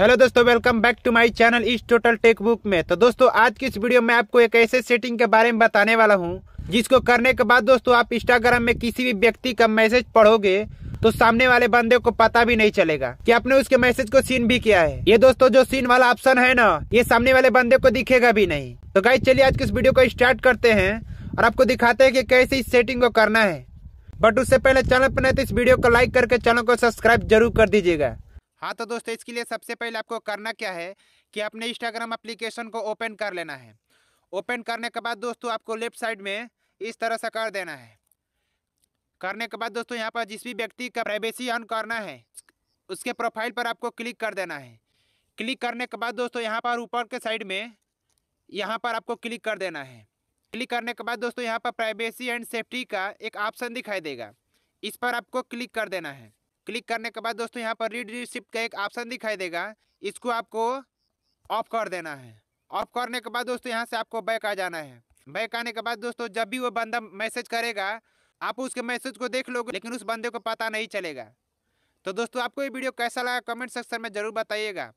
Hello दोस्तों welcome back to my channel इस total take book में। तो दोस्तों, आज की इस वीडियो में आपको एक ऐसे सेटिंग के बारे में बताने वाला हूँ, जिसको करने के बाद दोस्तों, आप इंस्टाग्राम में किसी भी व्यक्ति का मैसेज पढ़ोगे तो सामने वाले बंदे को पता भी नहीं चलेगा कि आपने उसके मैसेज को सीन भी किया है। ये दोस्तों, जो सीन वाला ऑप्शन है ना, ये सामने वाले बंदे को दिखेगा भी नहीं। तो गाइस चलिए आज की इस वीडियो को स्टार्ट करते हैं और आपको दिखाते हैं कि कैसे इस सेटिंग को करना है। बट उससे पहले चैनल पर नहीं तो इस वीडियो को लाइक करके चैनल को सब्सक्राइब ज़रूर कर दीजिएगा। हाँ तो दोस्तों, इसके लिए सबसे पहले आपको करना क्या है कि अपने इंस्टाग्राम एप्लीकेशन को ओपन कर लेना है। ओपन करने के बाद दोस्तों, आपको लेफ़्ट साइड में इस तरह से कर देना है। करने के बाद दोस्तों, यहाँ पर जिस भी व्यक्ति का प्राइवेसी ऑन करना है, उसके प्रोफ़ाइल पर आपको क्लिक कर देना है। क्लिक करने के बाद दोस्तों, यहाँ पर ऊपर के साइड में यहाँ पर आपको क्लिक कर देना है। क्लिक करने के बाद दोस्तों, यहाँ पर प्राइवेसी एंड सेफ्टी का एक ऑप्शन दिखाई देगा। इस पर आपको क्लिक कर देना है। क्लिक करने के बाद दोस्तों यहाँ पर रीड रिसिप्ट का एक ऑप्शन दिखाई देगा। इसको आपको ऑफ़ कर देना है। ऑफ़ करने के बाद दोस्तों यहाँ से आपको बैक आ जाना है। बैक आने के बाद दोस्तों जब भी वो बंदा मैसेज करेगा, आप उसके मैसेज को देख लोगे, लेकिन उस बंदे को पता नहीं चलेगा। तो दोस्तों आपको ये वीडियो कैसा लगा कमेंट सेक्शन में ज़रूर बताइएगा।